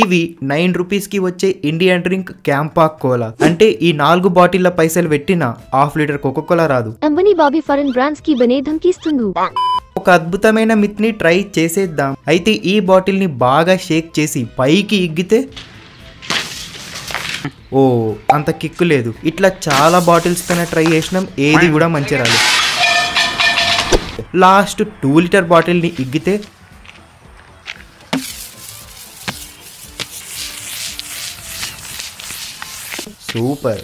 ఇవి నైన్ రూపీస్కి వచ్చే ఇండియన్ డ్రింక్ క్యాంపాక్ కోలా. అంటే ఈ నాలుగు బాటిళ్ళ పైసలు పెట్టిన హాఫ్ లీటర్ కోకో కోలా రాదు బాబీ ఫరెన్ బ్రాండ్స్కి బనే ధమ్కిస్తుండు ఒక అద్భుతమైన మిత్ని ట్రై చేసేద్దాం. అయితే ఈ బాటిల్ని బాగా షేక్ చేసి పైకి ఇగ్గితే ఓ అంత కిక్కు లేదు. ఇట్లా చాలా బాటిల్స్ పైన ట్రై చేసినాం ఏది కూడా మంచి రాలేదు. లాస్ట్ టూ లీటర్ బాటిల్ని ఇగ్గితే సూపర్